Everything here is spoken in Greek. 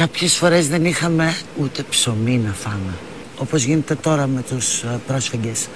Κάποιες φορές δεν είχαμε ούτε ψωμί να φάμε. Όπως γίνεται τώρα με τους ε, πρόσφυγες.